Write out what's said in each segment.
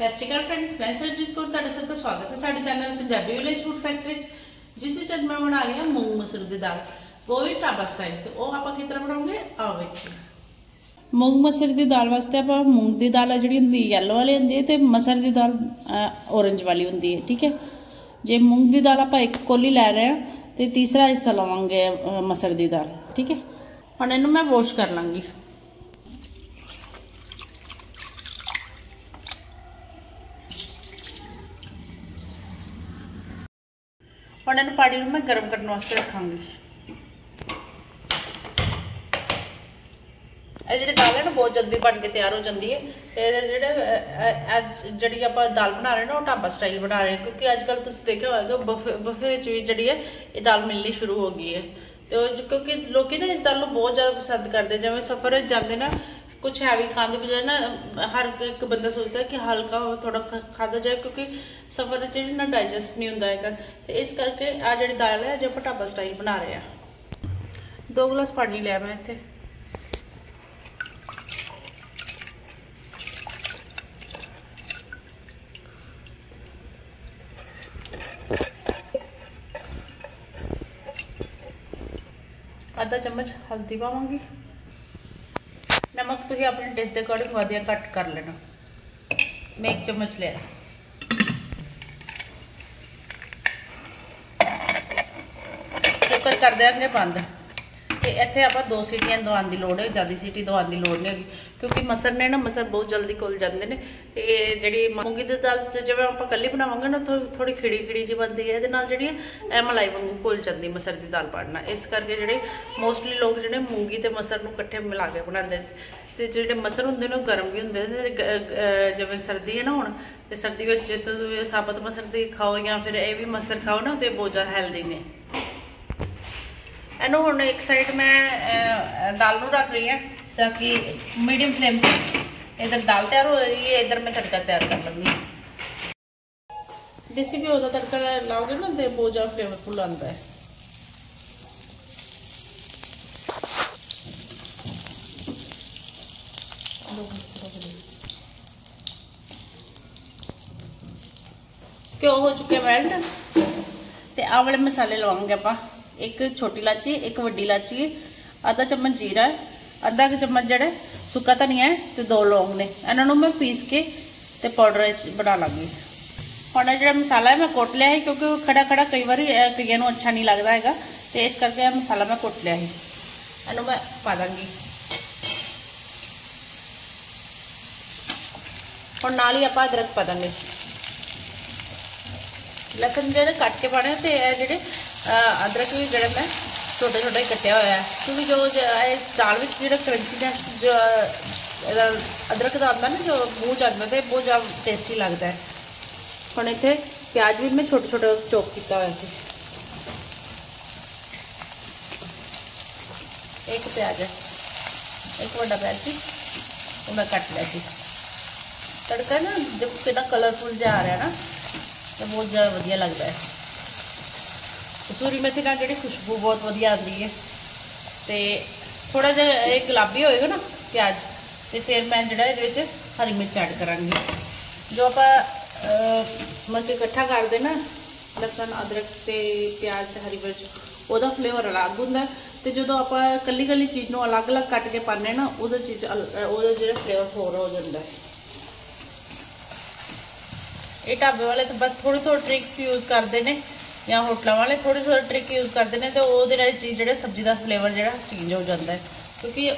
ਸਤਿ ਸ਼੍ਰੀ ਅਕਾਲ ਫਰੈਂਡਸ ਮੈਂ ਸਰਜੀਤ ਕੌਰ, ਤੁਹਾਡਾ ਸਭ ਦਾ ਸਵਾਗਤ ਹੈ ਸਾਡੇ channel Punjabi village food factory ਜਿਸ ਵਿੱਚ ਅੱਜ ਮੈਂ ਬਣਾ ਰਹੀ ਹਾਂ ਮੂੰਗ ਮਸਰ ਦੀ ਦਾਲ। ਉਹ ਵੀ ਢਾਬਾ ਸਟਾਈਲ ਤੇ, ਉਹ ਆਪਾਂ ਕਿਸ ਤਰ੍ਹਾਂ ਬਣਾਉਂਗੇ? ਆਓ ਵੇਖੀਏ। ਮੂੰਗ ਮਸਰ ਦੀ ਦਾਲ ਵਾਸਤੇ ਆਪਾਂ ਮੂੰਗ ਦੀ ਦਾਲ ਆ ਜਿਹੜੀ ਹੁੰਦੀ ਯੈਲੋ ਵਾਲੀ ਹੁੰਦੀ ਹੈ ਤੇ ਮਸਰ ਦੀ ਦਾਲ ਔਰੰਜ ਵਾਲੀ ਹੁੰਦੀ ਹੈ, ਠੀਕ ਹੈ? ਜੇ ਮੂੰਗ ਦੀ ਦਾਲ ਆਪਾਂ ਇੱਕ ਕੋਲੀ ਲੈ ਰਹੇ ਹਾਂ ਤੇ ਤੀਸਰਾ ਹਿੱਸਾ ਲਵਾਂਗੇ ਮਸਰ ਦੀ ਦਾਲ, ਠੀਕ ਹੈ? ਹੁਣ ਇਹਨੂੰ ਮੈਂ ਵਾਸ਼ ਕਰ ਲਾਂਗੀ। ਹੁਣ ਇਹਨੂੰ ਪਾਣੀ ਨੂੰ ਮੈਂ ਗਰਮ ਕਰਨ ਵਾਸਤੇ ਰੱਖਾਂਗੀ। ਇਹ ਜਿਹੜੀ ਦਾਲ ਹੈ ਨਾ, ਬਹੁਤ ਜਲਦੀ ਬਣ ਕੇ ਤਿਆਰ ਹੋ ਜਾਂਦੀ ਹੈ। ਤੇ ਇਹਦੇ ਜਿਹੜੇ ਜਿਹੜੀ ਆਪਾਂ ਦਾਲ ਬਣਾ ਰਹੇ ਨਾ, ਉਹ ਢਾਬਾ ਸਟਾਈਲ ਬਣਾ ਰਹੇ ਕਿਉਂਕਿ ਅੱਜ ਕੱਲ ਤੁਸੀਂ ਦੇਖਿਆ ਹੋਵੇਗਾ ਬਫੇ ਬਫੇ ਵਿੱਚ ਵੀ ਜਿਹੜੀ ਹੈ, ਇਹ ਦਾਲ ਮਿਲਣੀ ਸ਼ੁਰੂ ਹੋ ਗਈ ਹੈ। ਤੇ ਕਿਉਂਕਿ ਲੋਕੀ ਨਾ ਇਸ ਦਾਲ ਨੂੰ ਬਹੁਤ ਜ਼ਿਆਦਾ ਪਸੰਦ ਕਰਦੇ ਜਿਵੇਂ ਸਫ਼ਰ ਵਿੱਚ ਜਾਂਦੇ ਨਾ ਕੁਝ ਹੈਵੀ ਖਾਣ ਦੀ ਬਜਾਏ ਨਾ ਹਰ ਇੱਕ ਬੰਦਾ ਸੋਚਦਾ ਕਿ ਹਲਕਾ ਹੋਵੇ ਥੋੜਾ ਖਾਦਾ ਜਾਏ, ਕਿਉਂਕਿ ਸਫ਼ਰ ਵਿੱਚ ਨਾ ਡਾਈਜੈਸਟ ਨਹੀਂ ਹੁੰਦਾ ਹੈਗਾ। ਤੇ ਇਸ ਕਰਕੇ ਆ ਜਿਹੜੀ ਦਾਲ ਹੈ ਜੇ ਆਪਾਂ ਸਟਾਈਲ ਬਣਾ ਰਹੇ ਆ ਦੋ ਗਲਾਸ ਪਾਣੀ ਲਿਆ ਮੈਂ ਇੱਥੇ। ਅੱਧਾ ਚਮਚ ਹਲਦੀ ਪਾਵਾਂਗੀ। ਨਮਕ ਤੁਸੀਂ ਆਪਣੇ ਟੇਸਟ ਦੇ ਅਕੋਰਡਿੰਗ ਵਧੀਆ ਘੱਟ ਕਰ ਲੈਣਾ। ਮੈਂ ਇੱਕ ਚਮਚ ਲਿਆ ਕੁੱਕਰ ਕਰ ਦਿਆਂਗੇ ਬੰਦ। ਤੇ ਇੱਥੇ ਆਪਾਂ ਦੋ ਸੀਟੀਆਂ ਦਵਾਉਣ ਦੀ ਲੋੜ ਹੈ, ਜ਼ਿਆਦਾ ਸੀਟੀ ਦਵਾਉਣ ਦੀ ਲੋੜ ਨਹੀਂ ਕਿਉਂਕਿ ਮਸਰ ਨੇ ਨਾ, ਮਸਰ ਬਹੁਤ ਜਲਦੀ ਘੁਲ ਜਾਂਦੇ ਨੇ। ਤੇ ਜਿਹੜੀ ਮੂੰਗੀ ਦੀ ਦਾਲ ਚ ਜਿਵੇਂ ਆਪਾਂ ਕੱਲੀ ਬਣਾਵਾਂਗੇ ਨਾ ਥੋੜੀ ਖਿੜੀ ਖਿੜੀ ਜੀ ਬਣਦੀ ਹੈ। ਇਹਦੇ ਨਾਲ ਜਿਹੜੀ ਇਹ ਮਲਾਈ ਵਾਂਗੂ ਘੁਲ ਜਾਂਦੀ ਮਸਰ ਦੀ ਦਾਲ ਪਾੜਨਾ ਇਸ ਕਰਕੇ ਜਿਹੜੇ ਮੋਸਟਲੀ ਲੋਕ ਜਿਹੜੇ ਮੂੰਗੀ ਤੇ ਮਸਰ ਨੂੰ ਇਕੱਠੇ ਮਿਲਾ ਕੇ ਬਣਾਉਂਦੇ ਨੇ। ਤੇ ਜਿਹੜੇ ਮਸਰ ਹੁੰਦੇ ਨੇ ਉਹ ਗਰਮ ਵੀ ਹੁੰਦੇ ਨੇ ਗ- ਜਿਵੇਂ ਸਰਦੀ ਹੈ ਨਾ ਹੁਣ ਤੇ ਸਰਦੀ ਵਿੱਚ ਤੁਸੀਂ ਸਾਬਤ ਮਸਰ ਦੀ ਖਾਓ ਜਾਂ ਫਿਰ ਇਹ ਵੀ ਮਸਰ ਖਾਓ ਨਾ ਤੇ ਬਹੁਤ ਜ਼ਿਆਦਾ ਹੈਲਦੀ ਨੇ। ਇਹਨੂੰ ਹੁਣ ਇੱਕ ਸਾਈਡ ਮੈਂ ਅਹ, ਦਾਲ ਨੂੰ ਰੱਖ ਰਹੀ ਹਾਂ ਤਾਂ ਕਿ ਮੀਡੀਅਮ ਫਲੇਮ ਤੇ ਇਧਰ ਦਾਲ ਤਿਆਰ ਹੋ ਰਹੀ ਹੈ ਇਧਰ ਮੈਂ ਤੜਕਾ ਤਿਆਰ ਕਰ ਲੈਂਦੀ ਦੇਸੀ ਘਿਓ ਦਾ ਤੜਕਾ ਲਾਓਗੇ ਨਾ ਤੇ ਬਹੁਤ ਜ਼ਿਆਦਾ ਫਲੇਵਰਫੁਲ ਆਉਂਦਾ ਹੈ। ਘਿਓ ਹੋ ਚੁੱਕਿਆ ਮੈਲਟ ਤੇ ਆਹ ਵਾਲੇ ਮਸਾਲੇ ਲਵਾਂਗੇ ਆਪਾਂ ਇੱਕ ਛੋਟੀ ਇਲਾਚੀ ਇੱਕ ਵੱਡੀ ਇਲਾਚੀ ਅੱਧਾ ਚਮਚ ਜੀਰਾ ਅੱਧਾ ਕੁ ਚਮਚ ਜਿਹੜੇ ਸੁੱਕਾ ਧਨੀਆ ਹੈ ਤੇ ਦੋ ਲੌਂਗ ਨੇ ਇਹਨਾਂ ਨੂੰ ਮੈਂ ਪੀਸ ਕੇ ਤੇ ਪਾਊਡਰ ਬਣਾ ਲਾਂਗੀ ਹੁਣ ਇਹ ਜਿਹੜਾ ਮਸਾਲਾ ਹੈ ਮੈਂ ਕੁੱਟ ਲਿਆ ਹੈ ਕਿਉਂਕਿ ਖੜਾ ਖੜਾ ਕਈ ਵਾਰੀ ਅਹ, ਕਈਆਂ ਨੂੰ ਅੱਛਾ ਨਹੀਂ ਲੱਗਦਾ ਹੈਗਾ ਤੇ ਇਸ ਕਰਕੇ ਇਹ ਮਸਾਲਾ ਮੈਂ ਕੁੱਟ ਲਿਆ ਹੈ ਇਹਨੂੰ ਮੈਂ ਪਾ ਦਾਂਗੀ ਨਾਲ ਹੀ ਆਪਾਂ ਅਦਰਕ ਪਾ ਦਾਂਗੇ ਲਸਣ ਜਿਹੜੇ ਕੱਟ ਕੇ ਪਾਣੇ ਤੇ ਇਹ ਜਿਹੜੇ ਅਹ, ਅਦਰਕ ਵੀ ਜਿਹੜਾ ਮੈਂ ਛੋਟੇ ਛੋਟੇ ਕੱਟਿਆ ਹੋਇਆ ਹੈ ਕਿਉਂਕਿ ਜੋ ਜ- ਇਹ ਦਾਲ ਵਿੱਚ ਜਿਹੜਾ ਕਰੰਚੀਨੈਸ ਜੋ ਇਹਦਾ ਅਦਰਕ ਦਾ ਆਉਂਦਾ ਨਾ ਜੋ ਮੂੰਹ ਚ ਆਉਂਦਾ ਤੇ ਬਹੁਤ ਜ਼ਿਆਦਾ ਟੇਸਟੀ ਲੱਗਦਾ ਹੈ ਹੁਣ ਇੱਥੇ ਪਿਆਜ਼ ਵੀ ਮੈਂ ਛੋਟੇ ਛੋਟੇ ਚੋਪ ਕੀਤਾ ਹੋਇਆ ਸੀ ਇੱਕ ਪਿਆਜ਼ ਹੈ ਇੱਕ ਵੱਡਾ ਪਿਆਜ਼ ਸੀ ਉਹ ਮੈਂ ਕੱਟ ਲਿਆ ਸੀ ਤੜਕਾ ਨਾ ਦੇਖੋ ਕਿੰਨਾ ਕਲਰਫੁਲ ਜਿਹਾ ਆ ਰਿਹਾ ਨਾ ਤੇ ਬਹੁਤ ਜ਼ਿਆਦਾ ਵਧੀਆ ਲੱਗਦਾ ਹੈ ਕਸੂਰੀ ਮੇਥੀ ਨਾਲ ਜਿਹੜੀ ਖੁਸ਼ਬੂ ਬਹੁਤ ਵਧੀਆ ਆਉਂਦੀ ਹੈ ਤੇ ਥੋੜਾ ਜਿਹਾ ਇਹ ਗੁਲਾਬੀ ਹੋਏਗਾ ਨਾ ਪਿਆਜ਼ ਤੇ ਫਿਰ ਮੈਂ ਜਿਹੜਾ ਇਹਦੇ ਵਿੱਚ ਹਰੀ ਮਿਰਚ ਐਡ ਕਰਾਂਗੀ ਜੋ ਆਪਾਂ ਮਤਲਬ ਕਿ ਇਕੱਠਾ ਕਰਦੇ ਨਾ ਲਸਣ ਅਦਰਕ ਤੇ ਪਿਆਜ਼ ਤੇ ਹਰੀ ਮਿਰਚ ਉਹਦਾ ਫਲੇਵਰ ਅਲੱਗ ਹੁੰਦਾ ਤੇ ਜਦੋਂ ਆਪਾਂ ਕੱਲੀ ਕੱਲੀ ਚੀਜ਼ ਨੂੰ ਅਲੱਗ-ਅਲੱਗ ਕੱਟ ਕੇ ਪਾਉਂਦੇ ਨਾ ਉਹਦਾ ਚੀਜ਼ ਅਲ- ਉਹਦਾ ਜਿਹੜਾ ਫਲੇਵਰ ਹੋਰ ਹੋ ਜਾਂਦਾ ਹੈ ਇਹ ਢਾਬੇ ਵਾਲੇ ਤਾਂ ਬਸ ਥੋੜੀ ਥੋੜੀ ਟ੍ਰਿਕਸ ਯੂਜ਼ ਕਰਦੇ ਨੇ ਜਾਂ ਹੋਟਲਾਂ ਵਾਲੇ ਥੋੜੀ ਥੋੜੀ ਟ੍ਰਿਕ ਯੂਜ਼ ਕਰਦੇ ਨੇ ਤੇ ਉਹਦੇ ਨਾਲ ਚੀਜ਼ ਜਿਹੜਾ ਸਬਜ਼ੀ ਦਾ ਫਲੇਵਰ ਜਿਹੜਾ ਚੇਂਜ ਹੋ ਜਾਂਦਾ ਹੈ ਕਿਉਂਕਿ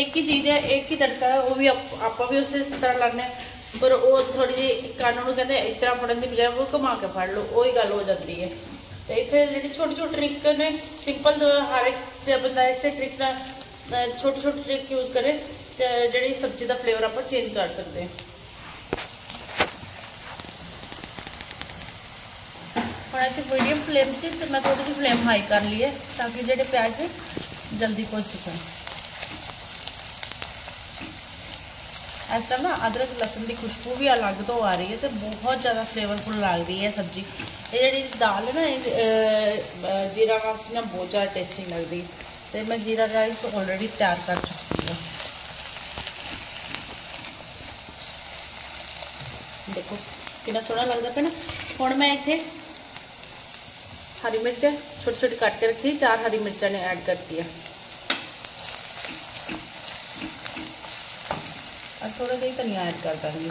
ਇੱਕ ਹੀ ਚੀਜ਼ ਹੈ ਇੱਕ ਹੀ ਤੜਕਾ ਹੈ ਉਹ ਵੀ ਆਪ- ਆਪਾਂ ਵੀ ਉਸੇ ਤਰ੍ਹਾਂ ਲਾਉਂਦੇ ਹਾਂ ਪਰ ਉਹ ਥੋੜੀ ਜਿਹੀ ਕੰਨ ਨੂੰ ਕਹਿੰਦੇ ਇਸ ਤਰ੍ਹਾਂ ਫੜਨ ਦੀ ਬਜਾਏ ਉਹ ਘੁਮਾ ਕੇ ਫੜ ਲਓ ਉਹੀ ਗੱਲ ਹੋ ਜਾਂਦੀ ਹੈ ਤੇ ਇੱਥੇ ਜਿਹੜੀ ਛੋਟੀ ਛੋਟੀ ਟ੍ਰਿਕ ਨੇ ਸਿੰਪਲ ਹਰ ਇੱਕ ਜੇ ਬੰਦਾ ਇਸੇ ਟ੍ਰਿਕ ਨਾਲ ਛੋਟੀ ਛੋਟੀ ਟ੍ਰਿਕ ਯੂਜ਼ ਕਰੇ ਤੇ ਜਿਹੜੀ ਸਬਜ਼ੀ ਦਾ ਫਲੇਵਰ ਆਪਾਂ ਚੇਂਜ ਕਰ ਸਕਦੇ ਹਾਂ कढ़ाई की मीडियम फ्लेम से तो मैं थोड़ी सी फ्लेम हाई कर ली है ताकि जो प्याज है जल्दी भुज सकन इस टाइम ना अदरक लसन की खुशबू भी अलग तो आ रही है तो बहुत ज़्यादा फ्लेवरफुल लग रही है सब्ज़ी ये जी दाल है ना जीरा राइस ना बहुत ज़्यादा टेस्टी लगती है तो मैं जीरा राइस ऑलरेडी तैयार कर चुकी हूँ देखो कि सोहना लगता पे ना हूँ मैं इतने हरी मिर्च छोटी छोटी काट के रखी, चार हरी मिर्च ने ऐड कर दिया। और थोड़ा जहा धनिया ऐड कर देंगे,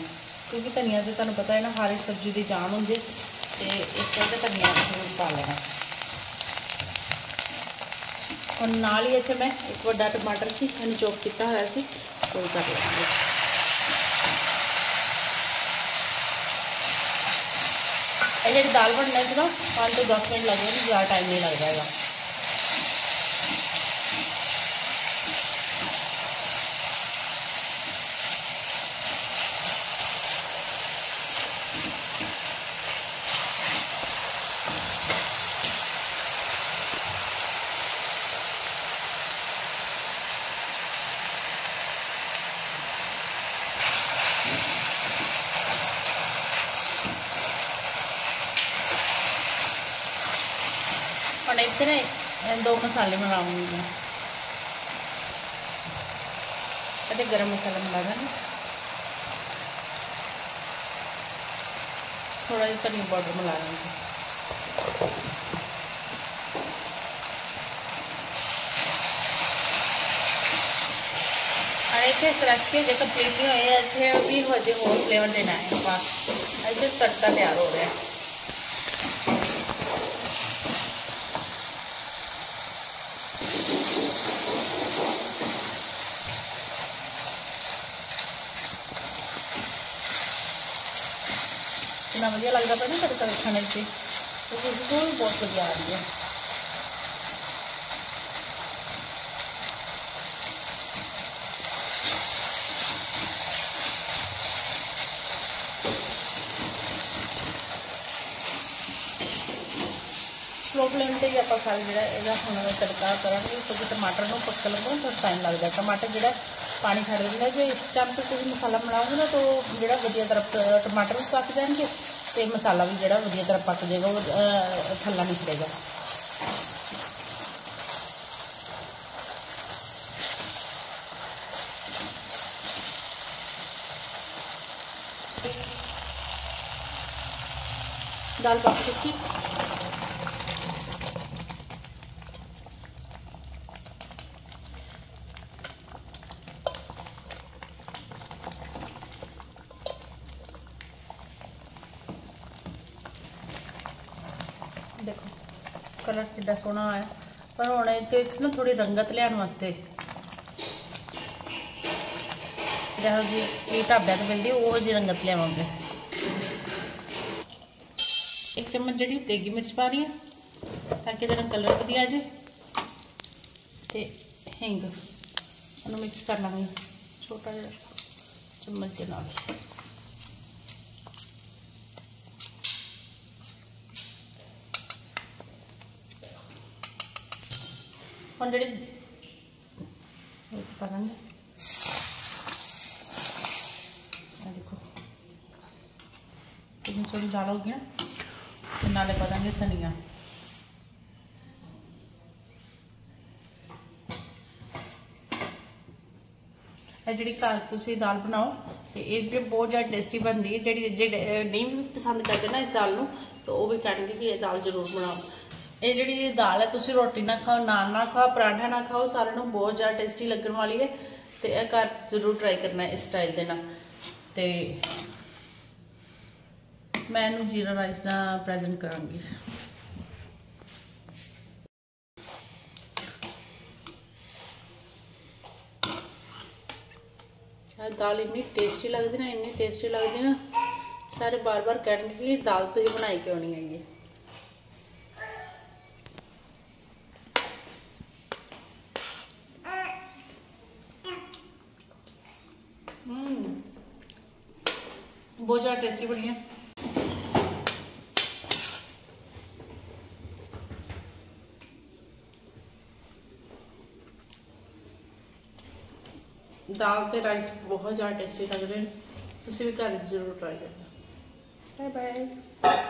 क्योंकि धनिया तो से तुम पता है ना, हर एक सब्ज़ी की जान होंगी तो इस करके धनिया ज़रूर पा लेना और नाल ही इतने मैं एक व्डा टमाटर से मैंने चॉप किया हुआ से कर लेंगे। पहले दाल बनने से पाँच से दस मिनट लगेगा ज़्यादा टाइम नहीं लग जाएगा। इस दो मसाले मंगाऊँगी मैं अरे गरम मसाला मंगा ना थोड़ा इस पनीर पाउडर मिला देंगे इतने क्रश के जो कम्प्लीटली हुए फ्लेवर देना है ऐसे तड़का तैयार हो गया कितना वजिया लगता पे ना तड़का खाने से। तो खुशबू भी बहुत वजिया आ रही है। स्लो फ्लेम से ही आप सारे जो हम तड़का करा क्योंकि टमाटर में पक्का लगना थोड़ा टाइम लगता है। टमाटर जो पानी छड़ देंगे जो इस टाइम पर मसाला बनाओगे ना तो जो वजिया तरह, टमाटर भी पक तो मसाला भी जो वजिया तरह पक जाएगा वो थल्ला निकलेगा दाल पक चुकी ਕਲਰ ਕਿੱਡਾ ਸੋਹਣਾ ਆਇਆ। ਪਰ ਹੁਣ ਇਹਦੇ ਵਿੱਚ ਨਾ ਥੋੜੀ ਰੰਗਤ ਲਿਆਉਣ ਵਾਸਤੇ ਜਿਹੋ ਜੀ ਇਹ ਢਾਬਿਆਂ ਤੇ ਮਿਲਦੀ, ਉਹ ਜੀ ਰੰਗਤ ਲਿਆਵਾਂਗੇ। ਇੱਕ ਚਮਚ ਜਿਹੜੀ ਤੇਗੀ ਮਿਰਚ ਪਾ ਰਹੀ ਹਾਂ, ਤਾਂ ਕਿ ਇਹਦਾ ਕਲਰ ਵਧੀਆ ਆ ਜਾਏ ਤੇ ਹਿੰਗ ਉਹਨੂੰ ਮਿਕਸ ਕਰ ਲਾਂਗੇ ਛੋਟਾ ਜਿਹਾ ਚਮਚ ਦੇ ਨਾਲ। ਹੁਣ ਜਿਹੜੀ ਪਾ ਦਾਂਗੇ ਆ ਦੇਖੋ ਕਿੰਨੀ ਸੋਹਣੀ ਦਾਲ ਹੋ ਗਿਆ ਤੇ ਨਾਲੇ ਪਾ ਧਨੀਆ। ਇਹ ਜਿਹੜੀ ਘਰ ਤੁਸੀਂ ਦਾਲ ਬਣਾਓ, ਤੇ ਇਹ ਵੀ ਬਹੁਤ ਜ਼ਿਆਦਾ ਟੇਸਟੀ ਬਣਦੀ ਹੈ। ਜਿਹੜੀ ਜਿਹੜੇ ਨਹੀਂ ਪਸੰਦ ਕਰਦੇ ਨਾ ਇਸ ਦਾਲ ਨੂੰ, ਤਾਂ ਉਹ ਵੀ ਕਹਿਣਗੇ ਕਿ ਇਹ ਦਾਲ ਜ਼ਰੂਰ ਬਣਾਓ। ਇਹ ਜਿਹੜੀ ਦਾਲ ਹੈ, ਤੁਸੀਂ ਰੋਟੀ ਨਾਲ ਖਾਓ, ਨਾਨ ਨਾਲ ਖਾਓ, ਪਰਾਂਠਾ ਨਾਲ ਖਾਓ, ਸਾਰਿਆਂ ਨੂੰ ਬਹੁਤ ਜ਼ਿਆਦਾ ਟੇਸਟੀ ਲੱਗਣ ਵਾਲੀ ਹੈ ਤੇ ਇਹ ਘਰ ਜ਼ਰੂਰ ਟਰਾਈ ਕਰਨਾ ਇਸ ਸਟਾਈਲ ਦੇ ਨਾਲ। ਤੇ ਮੈਂ ਇਹਨੂੰ ਜੀਰਾ ਰਾਈਸ ਨਾਲ ਪ੍ਰੈਜ਼ੈਂਟ ਕਰਾਂਗੀ। ਦਾਲ ਇੰਨੀ ਟੇਸਟੀ ਲੱਗਦੀ ਨਾ, ਇੰਨੀ ਟੇਸਟੀ ਲੱਗਦੀ ਨਾ, ਸਾਰੇ ਬਾਰ-ਬਾਰ ਕਹਿਣਗੇ ਕਿ ਦਾਲ ਤੁਸੀਂ ਬਣਾਈ ਕਿਉਂ ਨਹੀਂ ਆਈ बहुत ज़्यादा टेस्टी बनी है। दाल के राइस बहुत ज़्यादा टेस्टी लग रहे हैं। तुम भी घर ज़रूर ट्राई करना। Bye bye